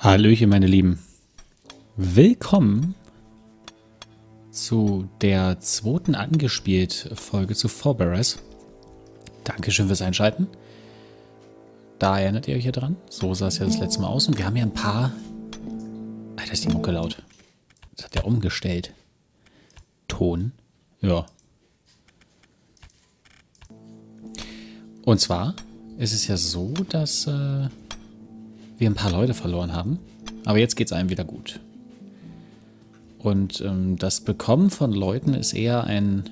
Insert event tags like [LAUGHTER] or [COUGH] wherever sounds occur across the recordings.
Hallöchen, meine Lieben. Willkommen zu der zweiten angespielt Folge zu Forbearers. Dankeschön fürs Einschalten. Da erinnert ihr euch ja dran. So sah es ja das letzte Mal aus. Und wir haben ja ein paar... Alter, ist die Mucke laut. Das hat der umgestellt. Ton. Ja. Und zwar ist es ja so, dass... Äh, wir ein paar Leute verloren haben. Aber jetzt geht es einem wieder gut. Und ähm, das Bekommen von Leuten ist eher ein,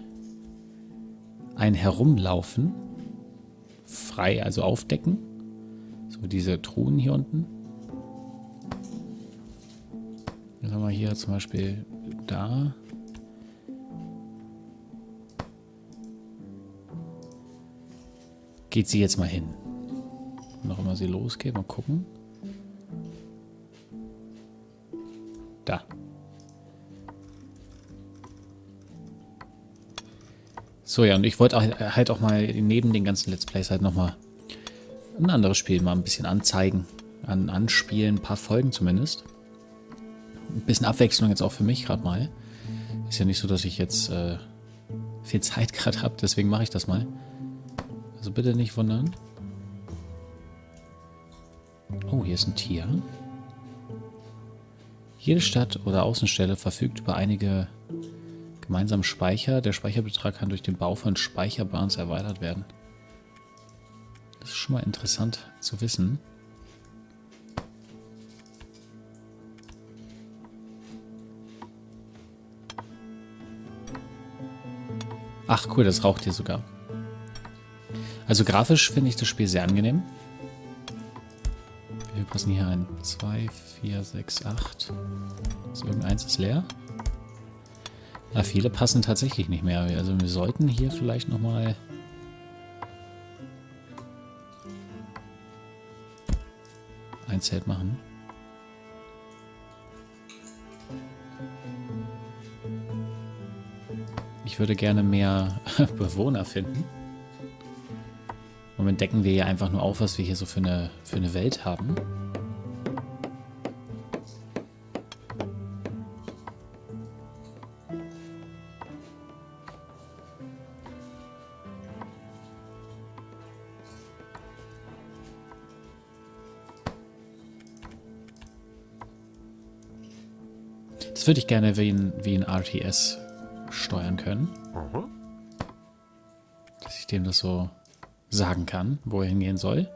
ein Herumlaufen. Frei, also aufdecken. So diese Truhen hier unten. Jetzt haben wir hier zum Beispiel da. Geht sie jetzt mal hin. Noch immer sie losgeht, mal gucken. So, ja, und ich wollte halt auch mal neben den ganzen Let's Plays halt nochmal ein anderes Spiel mal ein bisschen anzeigen, an, anspielen, ein paar Folgen zumindest. Ein bisschen Abwechslung jetzt auch für mich gerade mal. Ist ja nicht so, dass ich jetzt äh, viel Zeit [LAUGHS] gerade habe, deswegen mache ich das mal. Also bitte nicht wundern. Oh, hier ist ein Tier. Jede Stadt oder Außenstelle verfügt über einige gemeinsame Speicher. Der Speicherbetrag kann durch den Bau von Speicherbahns erweitert werden. Das ist schon mal interessant zu wissen. Ach cool, das raucht hier sogar. Also grafisch finde ich das Spiel sehr angenehm. Viel passen hier ein? 2, 4, 6, 8. So, irgendeins ist leer. Ja, viele passen tatsächlich nicht mehr. Also wir sollten hier vielleicht nochmal... ein Zelt machen. Ich würde gerne mehr [LAUGHS] Bewohner finden. Moment decken wir hier einfach nur auf, was wir hier so für eine, für eine Welt haben. Das würde ich gerne wie ein, wie ein RTS steuern können. Dass ich dem das so sagen kann, wo er hingehen soll.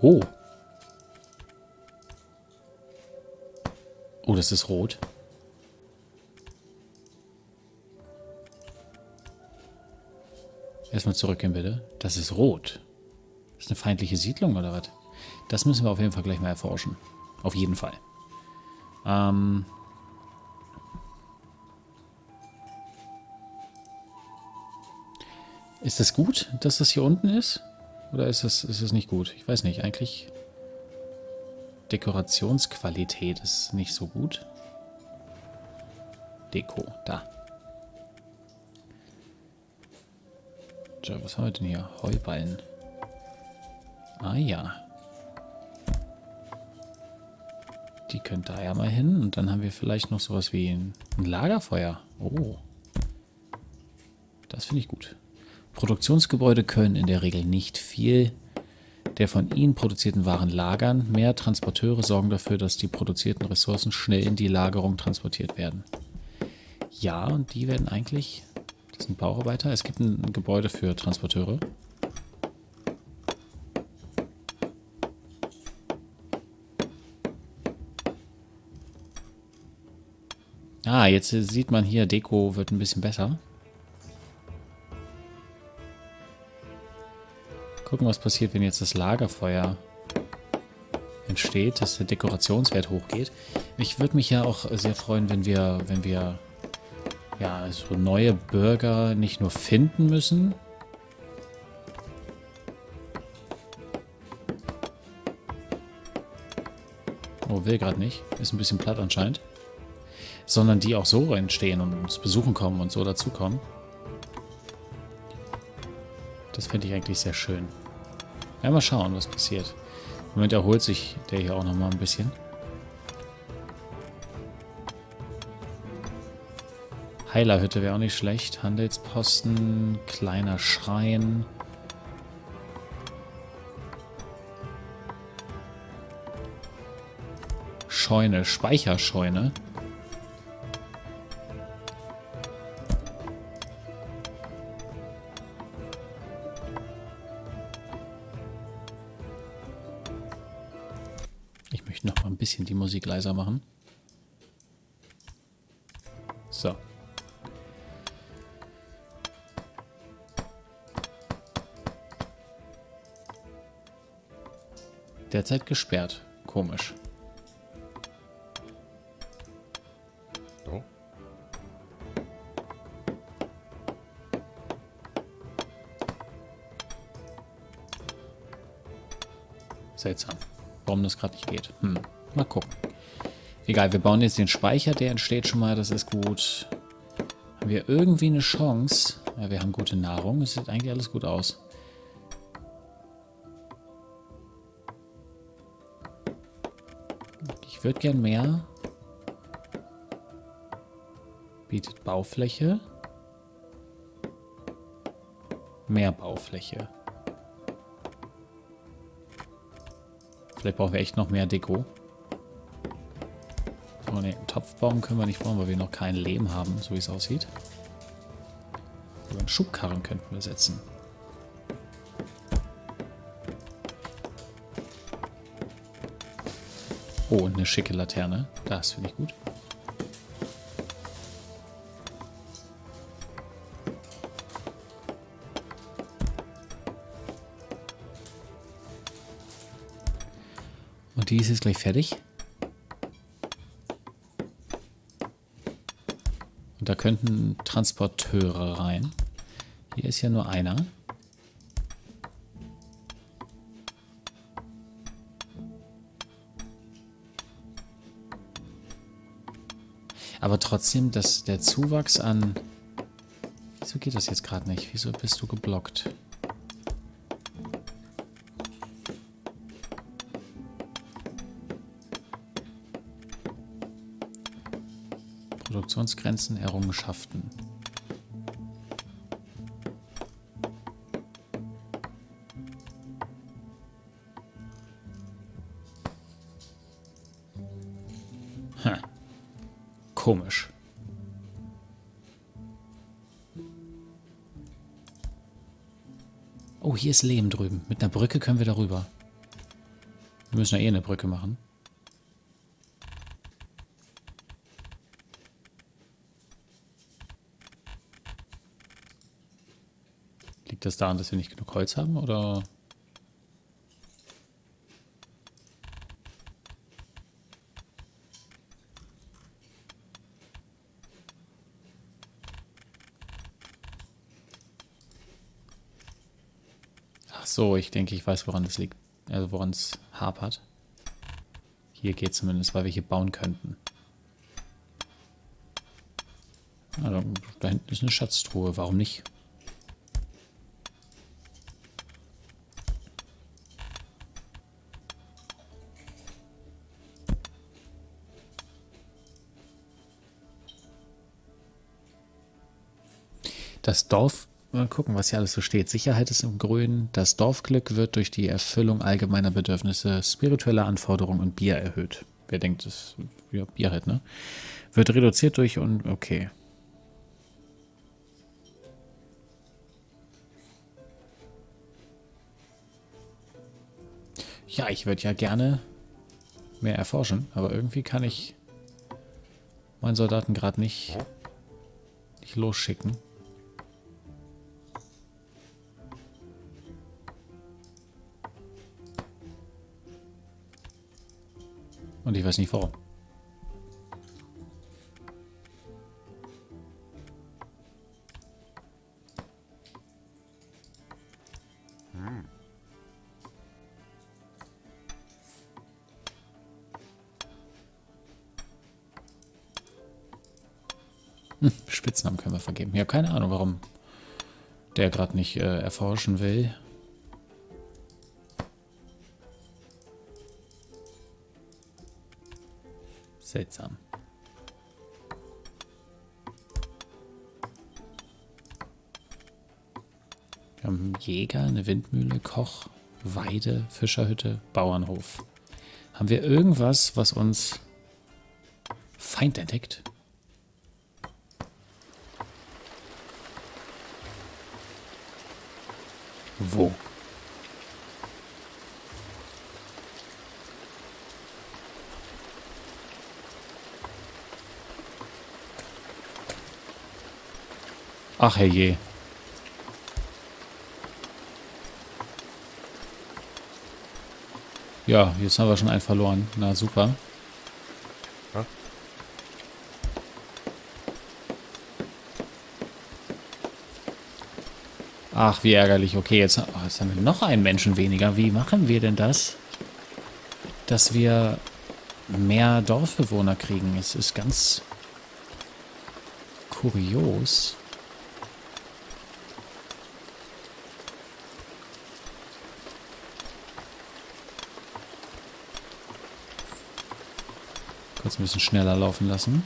Oh. Oh, das ist rot. Erstmal zurückgehen, bitte. Das ist rot. Das ist eine feindliche Siedlung oder was? Das müssen wir auf jeden Fall gleich mal erforschen. Auf jeden Fall. Ähm, Ist das gut, dass das hier unten ist? Oder ist es ist nicht gut? Ich weiß nicht. Eigentlich Dekorationsqualität ist nicht so gut. Deko, da. Tja, was haben wir denn hier? Heuballen. Ah ja. Die können da ja mal hin. Und dann haben wir vielleicht noch sowas wie ein, ein Lagerfeuer. Oh. Das finde ich gut. Produktionsgebäude können in der Regel nicht viel der von ihnen produzierten Waren lagern. Mehr Transporteure sorgen dafür, dass die produzierten Ressourcen schnell in die Lagerung transportiert werden. Ja, und die werden eigentlich... Das sind Bauarbeiter. Es gibt ein Gebäude für Transporteure. Ah, jetzt sieht man hier, Deko wird ein bisschen besser. Gucken, was passiert, wenn jetzt das Lagerfeuer entsteht, dass der Dekorationswert hochgeht. Ich würde mich ja auch sehr freuen, wenn wir, wenn wir ja, so neue Bürger nicht nur finden müssen. Oh, will gerade nicht. Ist ein bisschen platt anscheinend. Sondern die auch so entstehen und uns besuchen kommen und so dazukommen. Finde ich eigentlich sehr schön. Ja, mal schauen, was passiert. Im Moment erholt sich der hier auch nochmal ein bisschen. Heilerhütte wäre auch nicht schlecht. Handelsposten, kleiner Schrein. Scheune, Speicherscheune. Musik leiser machen. So. Derzeit gesperrt. Komisch. Oh. Seltsam. Warum das gerade nicht geht. Hm. Mal gucken. Egal, wir bauen jetzt den Speicher, der entsteht schon mal, das ist gut. Haben wir irgendwie eine Chance? Ja, wir haben gute Nahrung, es sieht eigentlich alles gut aus. Ich würde gern mehr. Bietet Baufläche. Mehr Baufläche. Vielleicht brauchen wir echt noch mehr Deko. Ne, einen Topfbaum können wir nicht bauen, weil wir noch kein Lehm haben, so wie es aussieht. Aber einen Schubkarren könnten wir setzen. Oh, und eine schicke Laterne. Das finde ich gut. Und die ist jetzt gleich fertig. Und da könnten Transporteure rein. Hier ist ja nur einer. Aber trotzdem, dass der Zuwachs an... Wieso geht das jetzt gerade nicht? Wieso bist du geblockt? Produktionsgrenzen, Errungenschaften. Hm. Komisch. Oh, hier ist Lehm drüben. Mit einer Brücke können wir darüber. Wir müssen ja eh eine Brücke machen. Das daran, dass wir nicht genug Holz haben, oder? Ach so, ich denke, ich weiß, woran das liegt. Also woran es hapert. Hier geht zumindest, weil wir hier bauen könnten. Also, da hinten ist eine Schatztruhe, warum nicht? Das Dorf, mal gucken, was hier alles so steht. Sicherheit ist im Grün. Das Dorfglück wird durch die Erfüllung allgemeiner Bedürfnisse, spiritueller Anforderungen und Bier erhöht. Wer denkt, das ja, Bier halt, ne? Wird reduziert durch und okay. Ja, ich würde ja gerne mehr erforschen, aber irgendwie kann ich meinen Soldaten gerade nicht, nicht losschicken. Und ich weiß nicht warum. Hm, Spitznamen können wir vergeben. Ja, keine Ahnung, warum. der gerade nicht äh, erforschen will. Seltsam. Wir haben einen Jäger, eine Windmühle, Koch, Weide, Fischerhütte, Bauernhof. Haben wir irgendwas, was uns Feind entdeckt? Wo? Ach herrje. Ja, jetzt haben wir schon einen verloren. Na super. Ja. Ach, wie ärgerlich. Okay, jetzt, oh, jetzt haben wir noch einen Menschen weniger. Wie machen wir denn das? Dass wir mehr Dorfbewohner kriegen. Es ist ganz kurios. Kurz ein bisschen schneller laufen lassen.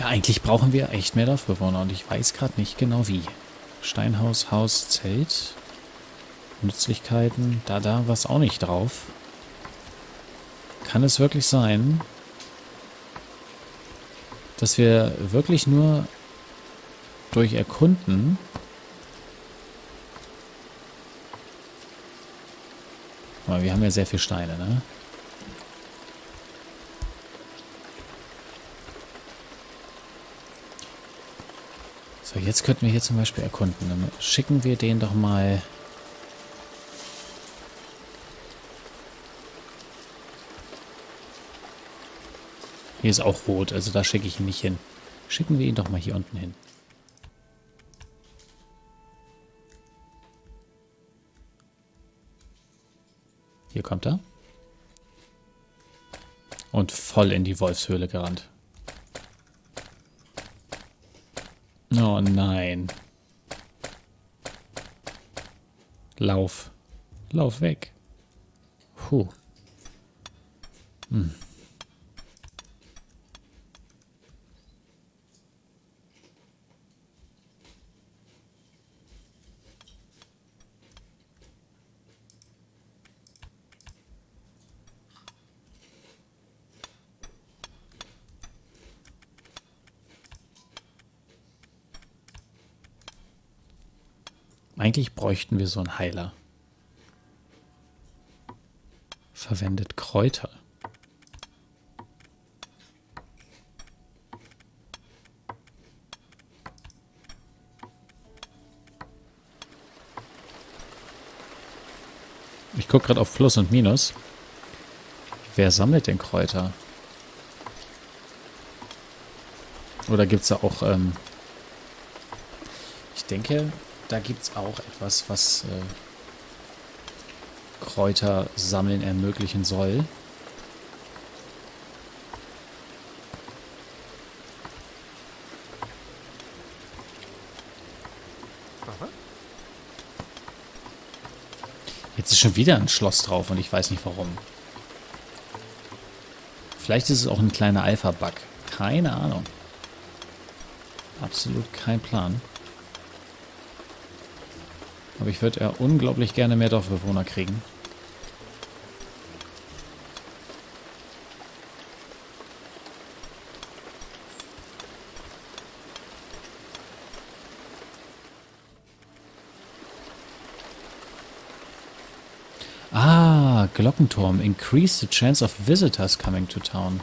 Ja, eigentlich brauchen wir echt mehr Dorfbewohner und ich weiß gerade nicht genau wie. Steinhaus, Haus, Zelt, Nützlichkeiten, da, da war es auch nicht drauf. Kann es wirklich sein, dass wir wirklich nur durch Erkunden Aber wir haben ja sehr viel Steine, ne? So, jetzt könnten wir hier zum Beispiel erkunden. Dann schicken wir den doch mal Hier ist auch rot, also da schicke ich ihn nicht hin. Schicken wir ihn doch mal hier unten hin. Hier kommt er. Und voll in die Wolfshöhle gerannt. Oh nein. Lauf. Lauf weg. Puh. Hm. Eigentlich bräuchten wir so einen Heiler. Verwendet Kräuter. Ich gucke gerade auf Plus und Minus. Wer sammelt denn Kräuter? Oder gibt es da auch... Ähm ich denke, da gibt es auch etwas, was äh, Kräuter sammeln ermöglichen soll. Jetzt ist schon wieder ein Schloss drauf und ich weiß nicht warum. Vielleicht ist es auch ein kleiner Alpha-Bug. Keine Ahnung. Absolut kein Plan. Aber ich würde ja unglaublich gerne mehr Dorfbewohner kriegen. Ah, Glockenturm. Increase the chance of visitors coming to town.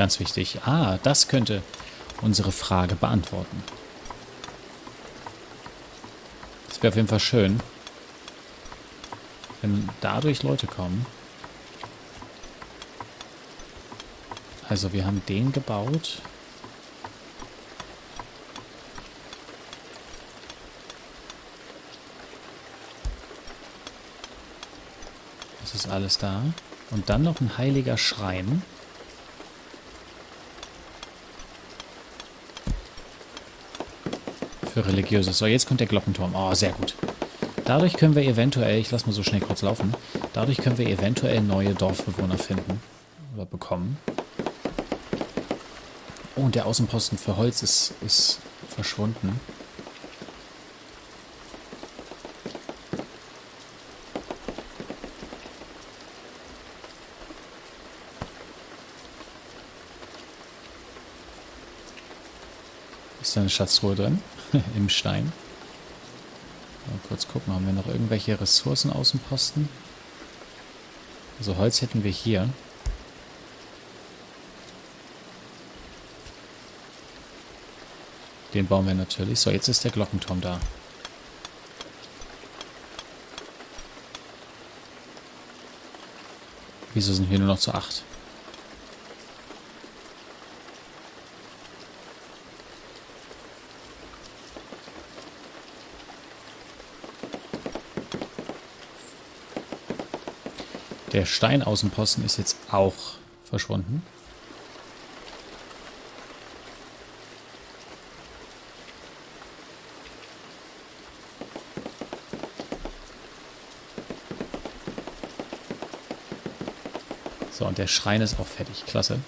Ganz wichtig. Ah, das könnte unsere Frage beantworten. Das wäre auf jeden Fall schön. Wenn dadurch Leute kommen. Also wir haben den gebaut. Das ist alles da. Und dann noch ein heiliger Schrein. Für religiöses. So, jetzt kommt der Glockenturm. Oh, sehr gut. Dadurch können wir eventuell, ich lasse mal so schnell kurz laufen, dadurch können wir eventuell neue Dorfbewohner finden. Oder bekommen. Oh, und der Außenposten für Holz ist, ist verschwunden. Ist da eine Schatztruhe drin? [LAUGHS] Im Stein. Mal kurz gucken, haben wir noch irgendwelche Ressourcen Außenposten? Also Holz hätten wir hier. Den bauen wir natürlich. So, jetzt ist der Glockenturm da. Wieso sind wir nur noch zu acht? Der Steinaußenposten ist jetzt auch verschwunden. So, und der Schrein ist auch fertig. Klasse.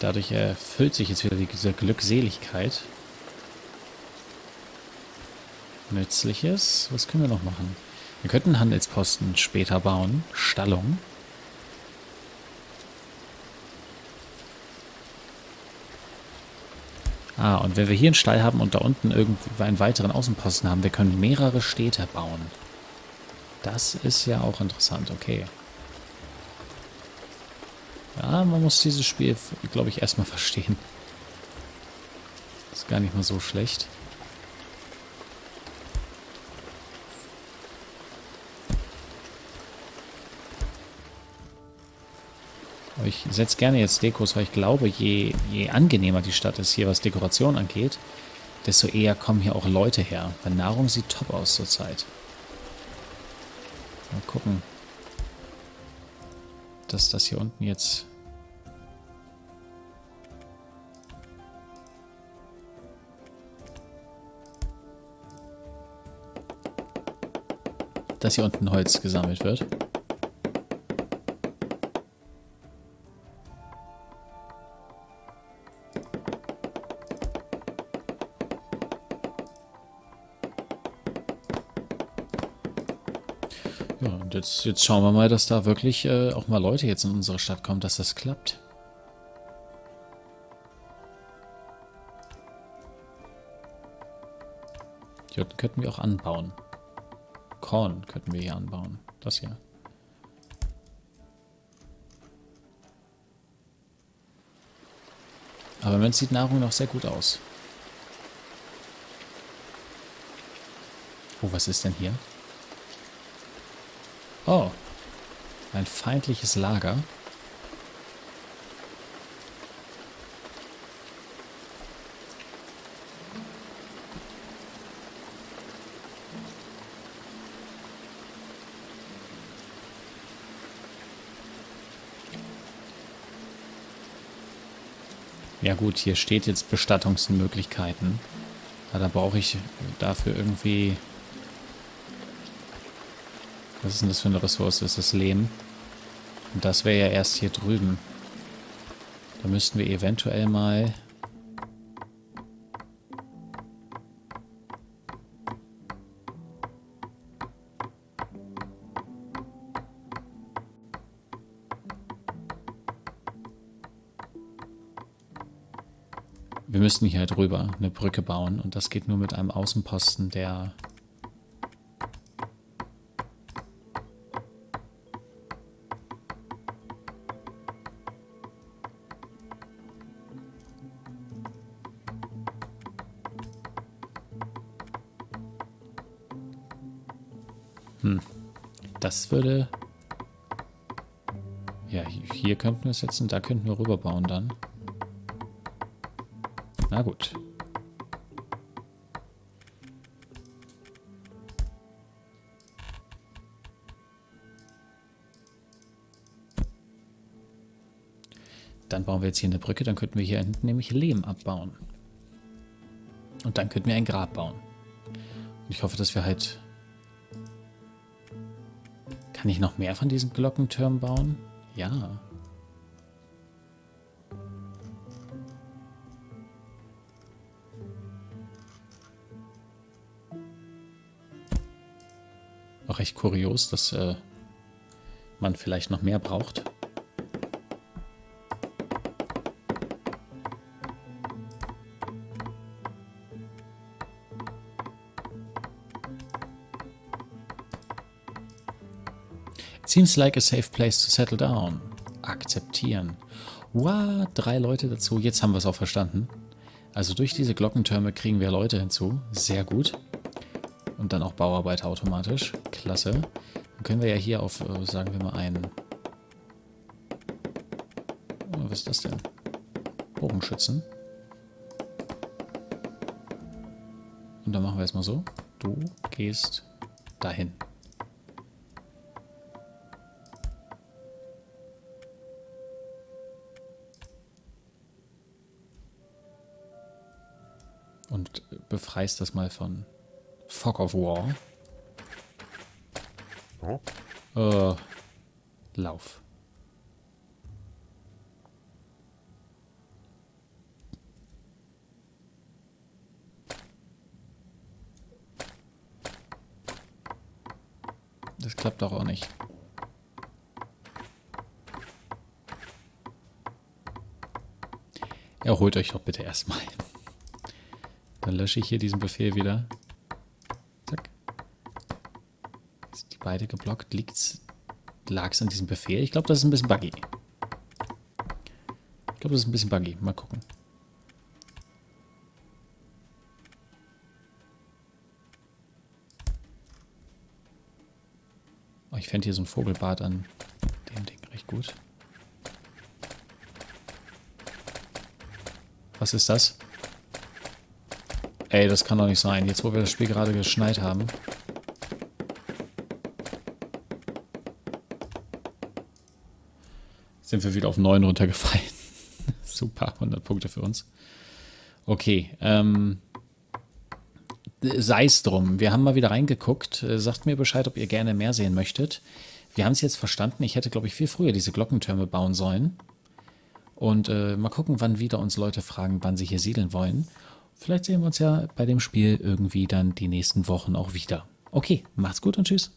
Dadurch erfüllt sich jetzt wieder diese Glückseligkeit. Nützliches. Was können wir noch machen? Wir könnten Handelsposten später bauen. Stallung. Ah, und wenn wir hier einen Stall haben und da unten irgendwie einen weiteren Außenposten haben, wir können mehrere Städte bauen. Das ist ja auch interessant, okay. Ja, man muss dieses Spiel, glaube ich, erstmal [LAUGHS] verstehen. Ist gar nicht mal so schlecht. Ich setze gerne jetzt Dekos, weil ich glaube, je, je angenehmer die Stadt ist hier, was Dekoration angeht, desto eher kommen hier auch Leute her. Weil Nahrung sieht top aus zurzeit. Mal gucken, dass das hier unten jetzt... dass hier unten Holz gesammelt wird. Jetzt, jetzt schauen wir mal, dass da wirklich äh, auch mal Leute jetzt in unsere Stadt kommen, dass das klappt. Unten könnten wir auch anbauen. Korn könnten wir hier anbauen. Das hier. Aber im Moment sieht Nahrung noch sehr gut aus. Oh, was ist denn hier? Oh. Ein feindliches Lager. Ja gut, hier steht jetzt Bestattungsmöglichkeiten. Da brauche ich dafür irgendwie was ist denn das für eine Ressource? Das ist Lehm. Und das wäre ja erst hier drüben. Da müssten wir eventuell mal... Wir müssten hier drüber eine Brücke bauen und das geht nur mit einem Außenposten, der das würde... Ja, hier könnten wir es setzen, da könnten wir rüberbauen dann. Na gut. Dann bauen wir jetzt hier eine Brücke, dann könnten wir hier hinten nämlich Lehm abbauen. Und dann könnten wir ein Grab bauen. Und ich hoffe, dass wir halt kann ich noch mehr von diesen Glockentürmen bauen? Ja. Auch recht kurios, dass äh, man vielleicht noch mehr braucht. Seems like a safe place to settle down. Akzeptieren. Wow, drei Leute dazu. Jetzt haben wir es auch verstanden. Also durch diese Glockentürme kriegen wir Leute hinzu. Sehr gut. Und dann auch Bauarbeiter automatisch. Klasse. Dann können wir ja hier auf, äh, sagen wir mal, einen... Oh, was ist das denn? Bogenschützen. Und dann machen wir es mal so. Du gehst dahin. Und befreist das mal von Fog of War. Oh. Äh, Lauf. Das klappt doch auch nicht. Erholt euch doch bitte erstmal. Dann lösche ich hier diesen Befehl wieder. Zack. Sind die beide geblockt? Liegt's, lag's an diesem Befehl? Ich glaube, das ist ein bisschen buggy. Ich glaube, das ist ein bisschen buggy. Mal gucken. Oh, ich fände hier so ein Vogelbad an dem Ding recht gut. Was ist das? Ey, das kann doch nicht sein. Jetzt, wo wir das Spiel gerade geschneit haben. Sind wir wieder auf 9 runtergefallen. [LAUGHS] Super, 100 Punkte für uns. Okay, ähm, sei es drum. Wir haben mal wieder reingeguckt. Äh, Sagt mir Bescheid, ob ihr gerne mehr sehen möchtet. Wir haben es jetzt verstanden. Ich hätte, glaube ich, viel früher diese Glockentürme bauen sollen. Und äh, mal gucken, wann wieder uns Leute fragen, wann sie hier siedeln wollen. Vielleicht sehen wir uns ja bei dem Spiel irgendwie dann die nächsten Wochen auch wieder. Okay, macht's gut und tschüss.